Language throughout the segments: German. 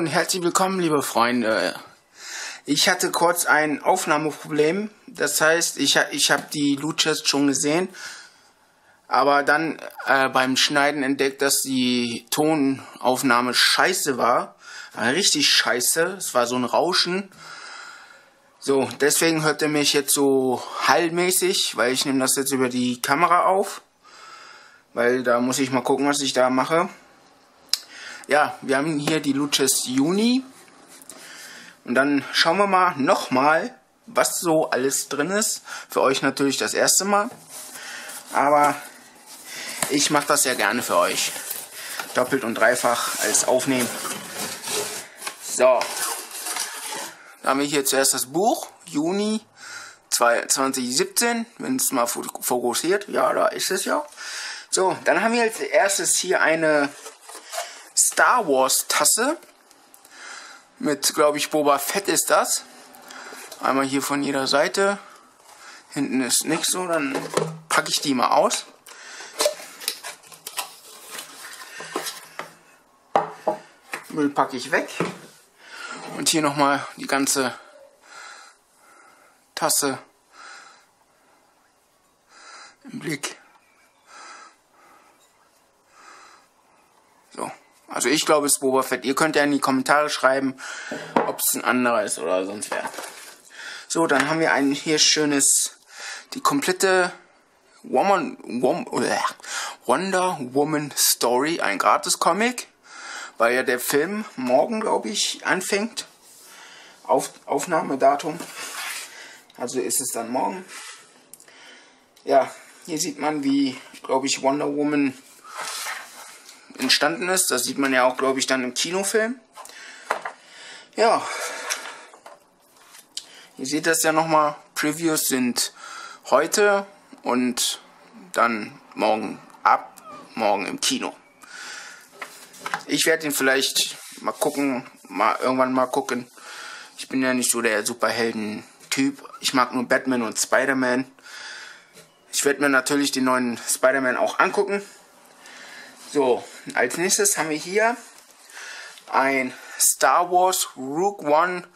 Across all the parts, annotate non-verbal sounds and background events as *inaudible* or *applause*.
herzlich willkommen, liebe Freunde. Ich hatte kurz ein Aufnahmeproblem. Das heißt, ich, ich habe die Luchas schon gesehen, aber dann äh, beim Schneiden entdeckt, dass die Tonaufnahme scheiße war. Richtig scheiße. Es war so ein Rauschen. So, deswegen hört ihr mich jetzt so hallmäßig, weil ich nehme das jetzt über die Kamera auf. Weil da muss ich mal gucken, was ich da mache. Ja, wir haben hier die Luches Juni. Und dann schauen wir mal nochmal, was so alles drin ist. Für euch natürlich das erste Mal. Aber ich mache das ja gerne für euch. Doppelt und dreifach als Aufnehmen. So. Da haben wir hier zuerst das Buch. Juni 2017. Wenn es mal fokussiert. Ja, da ist es ja. So, dann haben wir als erstes hier eine Star Wars Tasse. Mit, glaube ich, Boba Fett ist das. Einmal hier von jeder Seite. Hinten ist nichts so, dann packe ich die mal aus. Müll packe ich weg. Und hier nochmal die ganze Tasse im Blick. So. Also ich glaube, es ist Boba Fett. Ihr könnt ja in die Kommentare schreiben, ob es ein anderer ist oder sonst wer. So, dann haben wir ein hier schönes, die komplette Woman, Wom, Wonder Woman Story, ein Gratis-Comic, weil ja der Film morgen, glaube ich, anfängt. Auf, Aufnahmedatum. Also ist es dann morgen. Ja, hier sieht man, wie, glaube ich, Wonder Woman entstanden ist. Das sieht man ja auch, glaube ich, dann im Kinofilm. Ja. Ihr seht das ja nochmal. Previews sind heute und dann morgen ab, morgen im Kino. Ich werde ihn vielleicht mal gucken, mal irgendwann mal gucken. Ich bin ja nicht so der Superhelden-Typ. Ich mag nur Batman und Spider-Man. Ich werde mir natürlich den neuen Spider-Man auch angucken. So, als nächstes haben wir hier ein Star Wars Rook One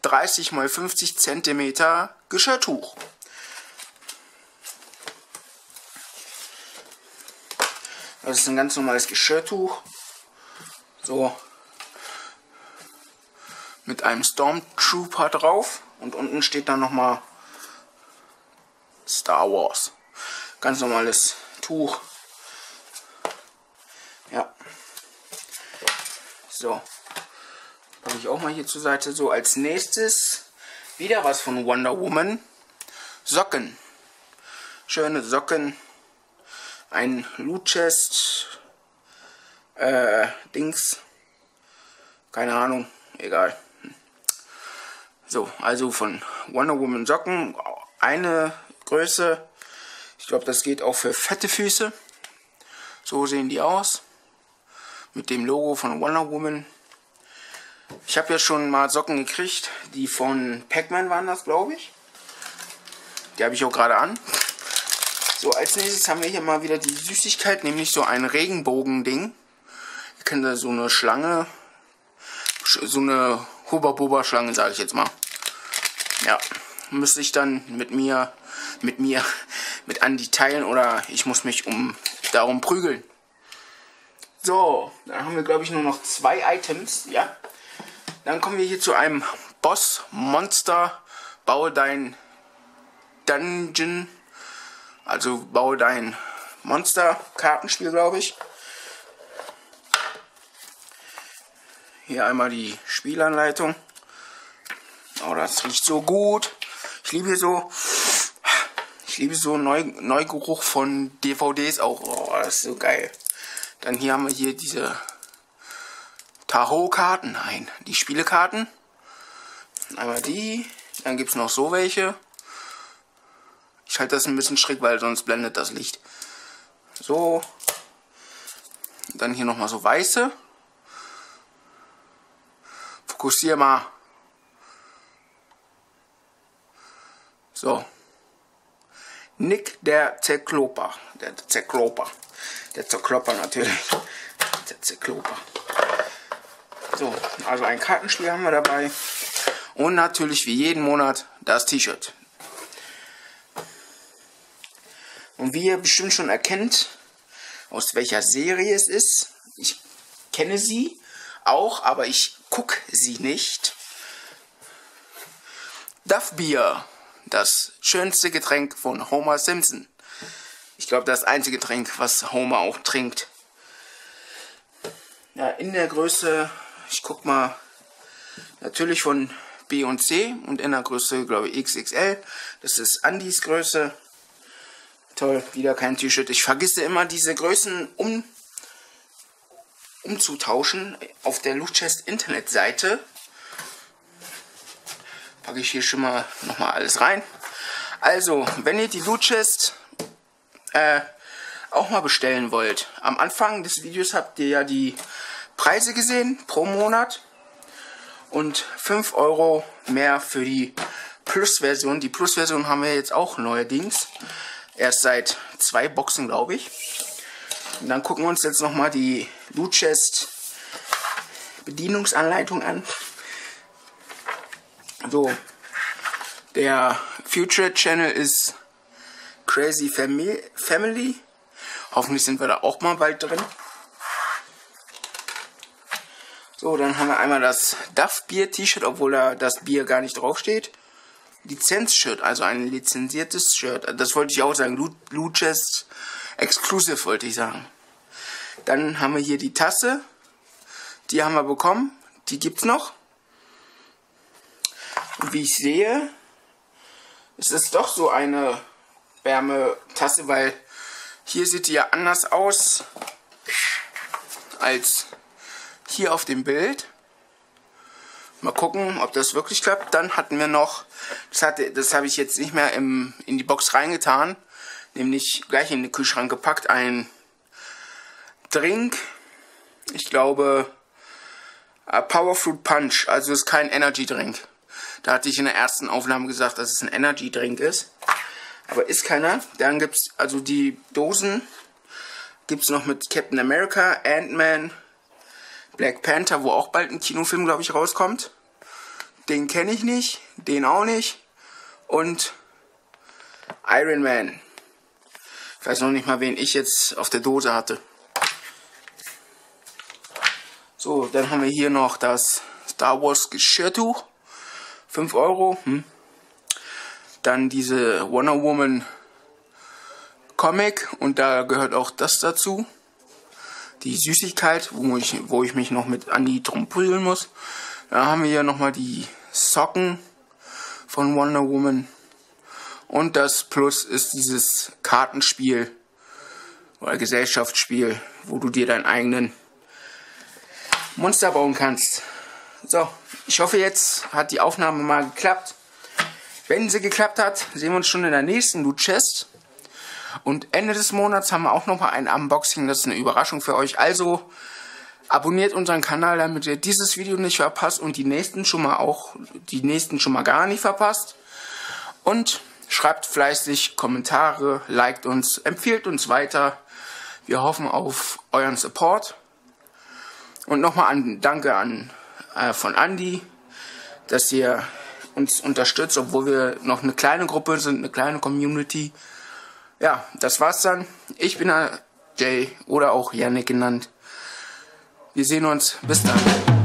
30 x 50 cm Geschirrtuch. Das ist ein ganz normales Geschirrtuch. So. Mit einem Stormtrooper drauf. Und unten steht dann nochmal Star Wars. Ganz normales Tuch. So. Packe ich auch mal hier zur Seite. So, als nächstes wieder was von Wonder Woman. Socken. Schöne Socken. Ein Loot Chest. Äh, Dings. Keine Ahnung. Egal. So, also von Wonder Woman Socken. Eine Größe. Ich glaube, das geht auch für fette Füße. So sehen die aus mit dem Logo von Wonder Woman. Ich habe ja schon mal Socken gekriegt, die von Pac-Man waren das, glaube ich. Die habe ich auch gerade an. So, als nächstes haben wir hier mal wieder die Süßigkeit, nämlich so ein Regenbogen-Ding. Ihr kennt da so eine Schlange, so eine Huba-Buba-Schlange, sage ich jetzt mal. Ja, müsste ich dann mit mir, mit mir, *laughs* mit Andy teilen oder ich muss mich um darum prügeln. So, dann haben wir, glaube ich, nur noch zwei Items. Ja. Dann kommen wir hier zu einem Boss Monster. Baue dein Dungeon. Also baue dein Monster-Kartenspiel, glaube ich. Hier einmal die Spielanleitung. Oh, das riecht so gut. Ich liebe so. Ich liebe so Neu Neugeruch von DVDs auch. Oh, das ist so geil. Dann hier haben wir hier diese Tarot-Karten. Nein, die Spielekarten. Einmal die. Dann gibt es noch so welche. Ich halte das ein bisschen schräg, weil sonst blendet das Licht. So. Dann hier nochmal so weiße. Fokussier mal. So. Nick der Zerkloper. Der Zerkloper. Der Zerklopper natürlich. Der Zerkloper. So, also ein Kartenspiel haben wir dabei. Und natürlich wie jeden Monat das T-Shirt. Und wie ihr bestimmt schon erkennt, aus welcher Serie es ist, ich kenne sie auch, aber ich gucke sie nicht. Duff Beer, das schönste Getränk von Homer Simpson. Ich glaube, das einzige Getränk, was Homer auch trinkt. Ja, in der Größe, ich guck mal, natürlich von B und C und in der Größe, glaube ich, XXL. Das ist Andys Größe. Toll, wieder kein T-Shirt. Ich vergesse immer diese Größen um, umzutauschen auf der Luchest Internetseite. Packe ich hier schon mal nochmal alles rein. Also, wenn ihr die Luchest äh, auch mal bestellen wollt, am Anfang des Videos habt ihr ja die Preise gesehen pro Monat und 5 Euro mehr für die Plus-Version. Die Plus-Version haben wir jetzt auch neuerdings. Erst seit zwei Boxen, glaube ich. Und dann gucken wir uns jetzt nochmal die Luchest Bedienungsanleitung an. So, der Future Channel ist Crazy Family. Hoffentlich sind wir da auch mal bald drin. So, dann haben wir einmal das Duff Bier T-Shirt, obwohl da das Bier gar nicht draufsteht. Lizenz-Shirt, also ein lizenziertes Shirt. Das wollte ich auch sagen. Luchest Exclusive wollte ich sagen. Dann haben wir hier die Tasse. Die haben wir bekommen. Die gibt's noch. Und wie ich sehe, ist es doch so eine Wärmetasse, weil hier sieht die ja anders aus als hier auf dem Bild. Mal gucken, ob das wirklich klappt. Dann hatten wir noch, das, hatte, das habe ich jetzt nicht mehr im, in die Box reingetan, nämlich gleich in den Kühlschrank gepackt, ein Drink, ich glaube Power Fruit Punch, also ist kein Energy Drink. Da hatte ich in der ersten Aufnahme gesagt, dass es ein Energy Drink ist. Aber ist keiner. Dann gibt es also die Dosen. Gibt es noch mit Captain America, Ant-Man, Black Panther, wo auch bald ein Kinofilm, glaube ich, rauskommt. Den kenne ich nicht, den auch nicht. Und Iron Man. Ich weiß noch nicht mal, wen ich jetzt auf der Dose hatte. So, dann haben wir hier noch das Star Wars Geschirrtuch. 5 Euro. Hm. Dann diese Wonder Woman Comic und da gehört auch das dazu die Süßigkeit, wo ich, wo ich mich noch mit Andi drum prügeln muss. Da haben wir hier nochmal die Socken von Wonder Woman. Und das Plus ist dieses Kartenspiel oder Gesellschaftsspiel, wo du dir deinen eigenen Monster bauen kannst. So, ich hoffe jetzt hat die Aufnahme mal geklappt. Wenn sie geklappt hat, sehen wir uns schon in der nächsten Loot Chest. Und Ende des Monats haben wir auch nochmal ein Unboxing, das ist eine Überraschung für euch. Also abonniert unseren Kanal, damit ihr dieses Video nicht verpasst und die nächsten schon mal auch, die nächsten schon mal gar nicht verpasst. Und schreibt fleißig Kommentare, liked uns, empfiehlt uns weiter. Wir hoffen auf euren Support. Und nochmal an, danke an äh, von Andy, dass ihr uns unterstützt, obwohl wir noch eine kleine Gruppe sind, eine kleine Community. Ja, das war's dann. Ich bin Jay oder auch Yannick genannt. Wir sehen uns. Bis dann.